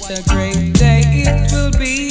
What a great day it will be.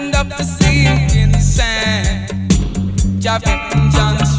stand up the sea in the sand. Jack Johnson.